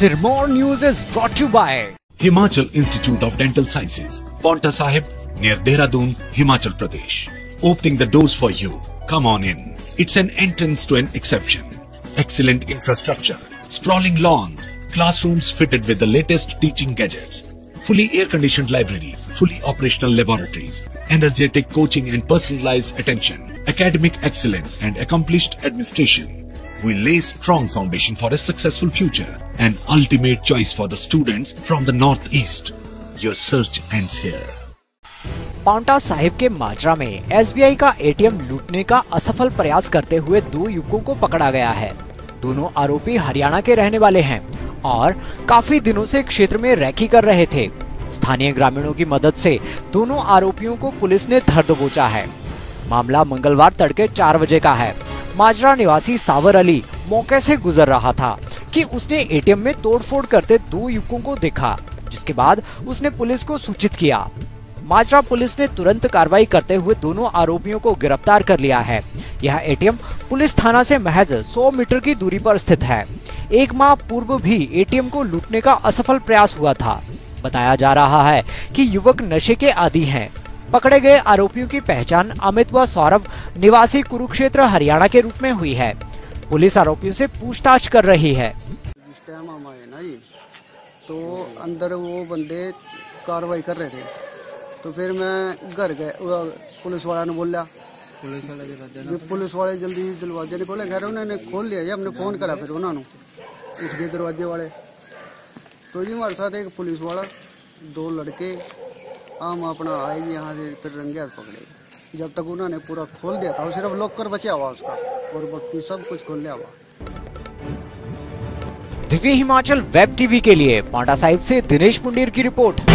Sirmore News is brought to you by Himachal Institute of Dental Sciences, Ponta Sahib, near Dehradun, Himachal Pradesh. Opening the doors for you. Come on in. It's an entrance to an exception. Excellent infrastructure, sprawling lawns, classrooms fitted with the latest teaching gadgets, fully air-conditioned library, fully operational laboratories, energetic coaching and personalized attention, academic excellence and accomplished administration. We lay strong foundation for a successful future, an ultimate choice for the students from the northeast. Your search ends here. Paonta Sahib के माजरा में SBI का ATM लूटने का असफल प्रयास करते हुए दो युवकों को पकड़ा गया है दोनों आरोपी हरियाणा के रहने वाले हैं और काफ़ी दिनों से क्षेत्र में रैकी कर रहे थे स्थानीय ग्रामीणों की मदद से दोनों आरोपियों को पुलिस ने धर दबोचा है मामला मंगलवार तड़के चार बजे का है माजरा निवासी सावर अली मौके से गुजर रहा था कि उसने एटीएम में तोड़फोड़ करते दो युवकों को देखा, जिसके बाद उसने पुलिस को सूचित किया। माजरा पुलिस ने तुरंत कार्रवाई करते हुए दोनों आरोपियों को गिरफ़्तार कर लिया है। यह एटीएम पुलिस थाना से महज 100 मीटर की दूरी पर स्थित है। एक माह पूर्व भी एटीएम को लूटने का असफल प्रयास हुआ था। बताया जा रहा है कि युवक नशे के आदि हैं। पकड़े गए आरोपियों की पहचान अमित व सौरभ निवासी कुरुक्षेत्र हरियाणा के रूप में हुई है। पुलिस आरोपियों से पूछताछ कर रही है। जिस टाइम हम आए ना जी तो अंदर वो बंदे कार्रवाई कर रहे थे। तो फिर मैं घर गए पुलिस वाला ने बोला पुलिस वाले पुलिस वाले जल्दी दरवाजे ने खोले खैर उन्होंने खोल लिया जी हमने फ़ोन करा फिर उन्होंने। उठ गए दरवाजे वाले तो जी हमारे साथ एक पुलिस वाला दो लड़के हम अपना आएगी यहाँ से फिर रंगे हाथ पकड़े। जब तक उन्होंने पूरा खोल दिया था, वो सिर्फ़ कर बचा हुआ उसका, और बाकी सब कुछ खोल लिया हुआ। दिव्य हिमाचल वेब टीवी के लिए पांडा साहिब से दिनेश मुंडीर की रिपोर्ट।